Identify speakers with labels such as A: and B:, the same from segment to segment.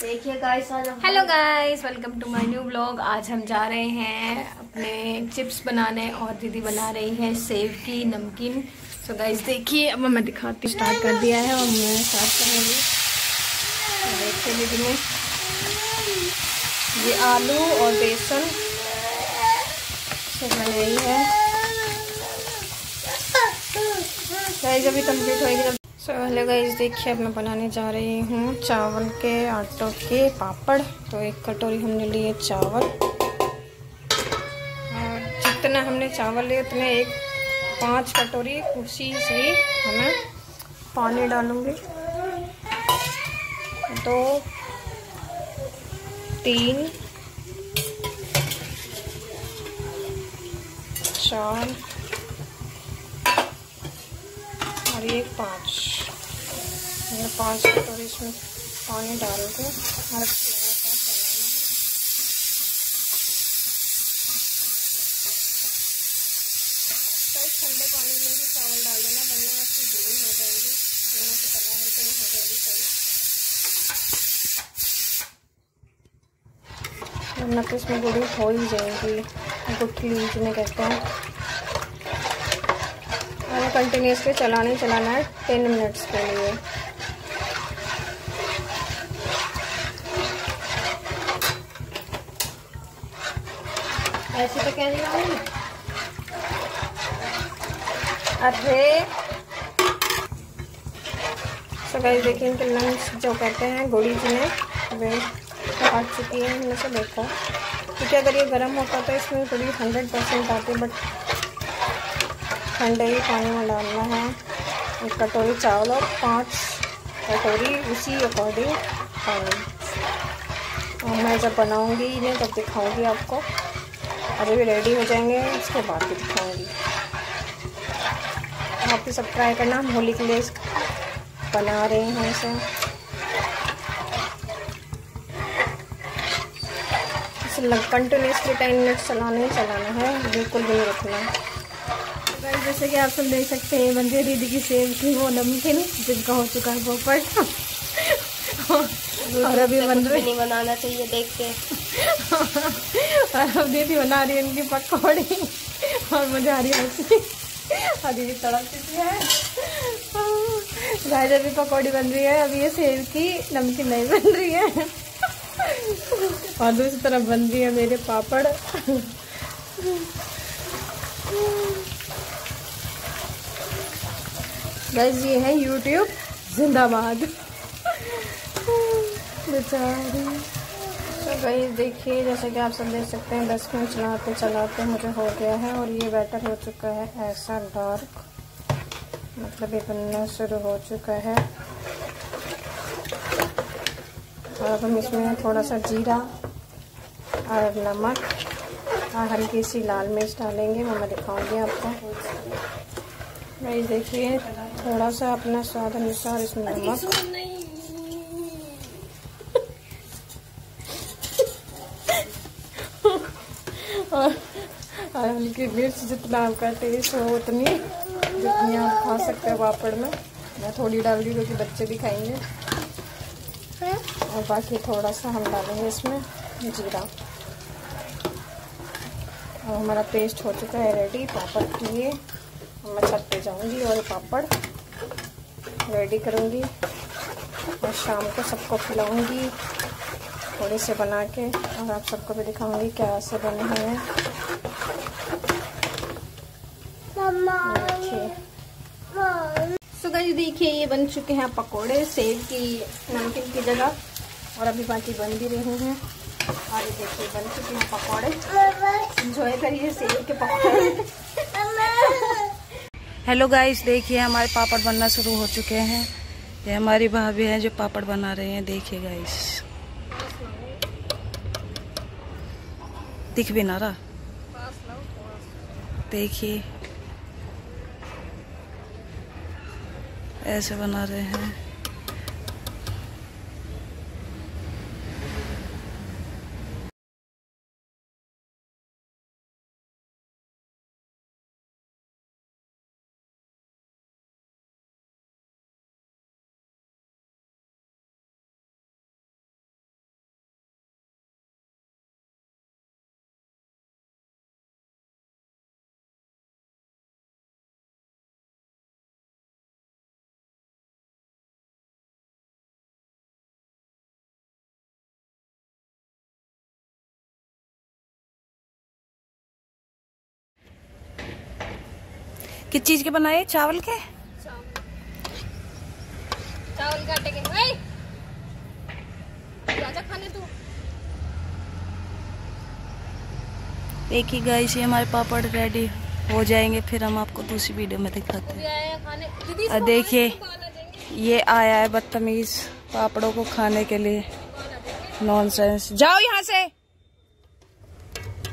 A: देखिए गाइस आज
B: hello guys welcome to my new blog आज हम जा रहे हैं अपने चिप्स बनाने और दीदी बना रही है सेव की नमकीन। सो so गाइस देखिए अब मैं दिखाती स्टार्ट कर दिया है और मैं स्टार्ट करूँगी देखिए दीदी ने। ये आलू और बेसन। से बन रही है। गाइस अभी कंप्लीट होएगी। सो हेलो गाइस देखिए, अब मैं बनाने जा रही हूँ चावल के आटों के पापड़। तो एक कटोरी हमने लिए चावल। और जितना हमने चावल लिए, उतने एक पाँच कटोरी उसी से हमें पानी डालूँगी। दो, तीन, चार और ये पाँच। मैंने पाँच कटोरी इसमें पानी है। ठंडे पानी में भी चावल डाल देना, वरना उसकी गुड़ी हो जाएगी। वरना तो तला है तो हो जाएगी सही। वरना तो इसमें गुड़ी हो ही जाएगी। गुठली जिन्हें कहते हैं। हमें कंटिन्यूसली चलाने चलाना है टेन मिनट्स के लिए।
A: ऐसे तो क्या नहीं
B: अरे। सो गाइस देखिए इनके लंग्स जो कहते हैं गोड़ी जिन्हें वे काट चुकी है इनमें से देखो। क्योंकि अगर ये गर्म होता तो इसमें थोड़ी हंड्रेड परसेंट आती बट ठंडे ही पानी में डालना है। एक कटोरी चावल और पाँच कटोरी उसी अकॉर्डिंग पानी। और मैं जब बनाऊँगी इन्हें, तब दिखाऊँगी आपको। अभी भी रेडी हो जाएँगे, उसके बाद भी दिखाऊँगी। आप भी सब ट्राई करना, हम होली के लिए बना रहे हैं इसे। कंटिन्यूसली टेन मिनट्स चलाना ही चलाना है, बिल्कुल भी नहीं रखना। जैसे कि आप सब देख सकते हैं मंदिर दीदी की सेव की वो नमकीन जिनका हो चुका है पोपट और अभी बन रही
A: नहीं बनाना चाहिए देख के
B: और अब दीदी बना रही है इनकी पकौड़ी और मुझे आ रही है और दीदी तड़प चुकी है। गाय अभी पकौड़ी बन रही है अभी ये सेव की नमकीन नहीं बन रही है। और दूसरी तरफ़ बन रही है मेरे पापड़। गैस ये है यूट्यूब जिंदाबाद। बेचारी। तो गई देखिए, जैसे कि आप सब देख सकते हैं, दस मिनट चलाते चलाते मुझे हो गया है और ये बैटर हो चुका है ऐसा डार्क मतलब ये बनना शुरू हो चुका है। और अब हम इसमें थोड़ा सा जीरा, और नमक, और हल्की सी लाल मिर्च डालेंगे वो मैं दिखाऊँगी आपको। भाई देखिए थोड़ा सा अपना स्वाद अनुसार इसमें नमक। और और हल्की मिर्च जितना आपका टेस्ट हो उतनी जितनी आप खा सकते हो पापड़ में। मैं थोड़ी डाल दी क्योंकि बच्चे भी खाएँगे और बाकी थोड़ा सा हम डालेंगे इसमें जीरा। और हमारा पेस्ट हो चुका है रेडी पापड़ के लिए। मैं छत पे जाऊँगी और पापड़। रेडी करूँगी। और शाम को सबको खिलाऊँगी थोड़े से बना के और आप सबको भी दिखाऊँगी क्या से बने हुए हैं। सुगा जी देखिए ये बन चुके हैं पकोड़े सेब की नमकीन की जगह और अभी बाकी बन भी रहे हैं। और ये देखिए बन चुके हैं पकौड़े। इंजॉय करिए सेब के पकौड़े।
C: हेलो गाइस देखिए, हमारे पापड़ बनना शुरू हो चुके हैं। ये हमारी भाभी हैं जो पापड़ बना रहे हैं। देखिए गाइस दिख भी ना रहा? देखिए। ऐसे बना रहे हैं। किस चीज़ के बनाए? चावल के?
B: चावल के। आटे के खाने तू
C: देखिए गाइस ये हमारे पापड़ रेडी हो जाएँगे फिर हम आपको दूसरी वीडियो में दिखाते हैं। देखिए ये आया है बदतमीज पापड़ों को खाने के लिए। नॉनसेंस जाओ यहाँ से।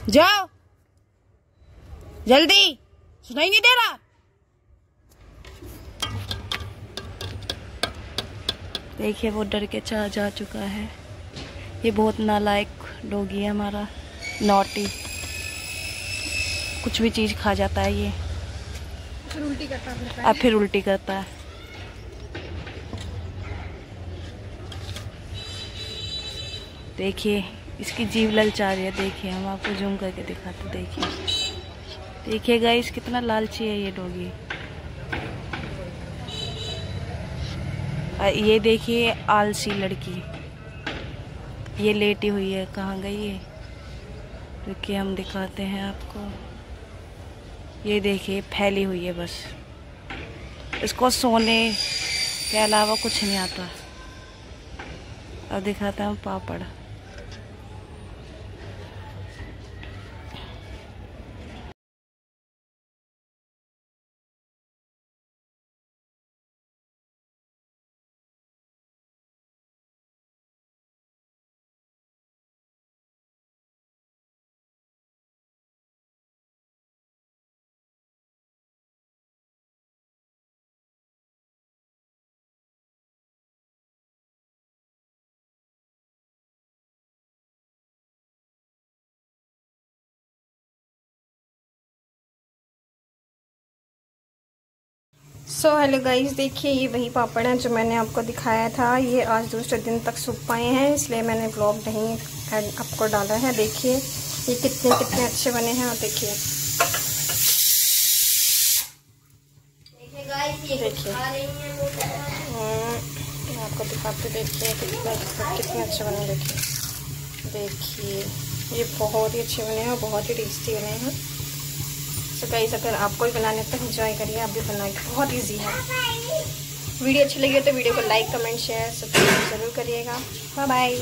C: जाओ। जल्दी। सुनाई नहीं दे रहा। देखिए वो डर के चला जा चुका है। ये बहुत नालायक डोगी है हमारा नॉटी कुछ भी चीज़ खा जाता है ये।
B: फिर उल्टी करता फिर
C: अब फिर उल्टी करता है। देखिए इसकी जीव ललचा रही है। देखिए हम आपको जूम करके दिखाते देखिए। देखिए गाइस कितना लालची है ये डॉगी। ये देखिए आलसी लड़की। ये लेटी हुई है, कहाँ गई है रुकिए, हम दिखाते हैं आपको। ये देखिए, फैली हुई है बस। इसको सोने के अलावा कुछ नहीं आता। अब दिखाते हैं पापड़।
B: सो हेलो गाइस देखिए, ये वही पापड़ हैं जो मैंने आपको दिखाया था। ये आज दूसरे दिन तक सूख पाए हैं, इसलिए मैंने ब्लॉग नहीं आपको डाला है। देखिए, ये कितने कितने अच्छे बने हैं, और देखिए।
A: देखिए
B: आपको दिखाते देखिए, कितने कितने अच्छे बने देखिए। देखिए, ये बहुत ही अच्छे बने हैं और बहुत ही टेस्टी बने हैं। सो गाइस अगर आपको भी बनाने तो एंजॉय करिए, आप भी बनाए बहुत इजी है। वीडियो अच्छी लगी हो तो वीडियो को लाइक कमेंट शेयर सब्सक्राइब ज़रूर करिएगा। Bye bye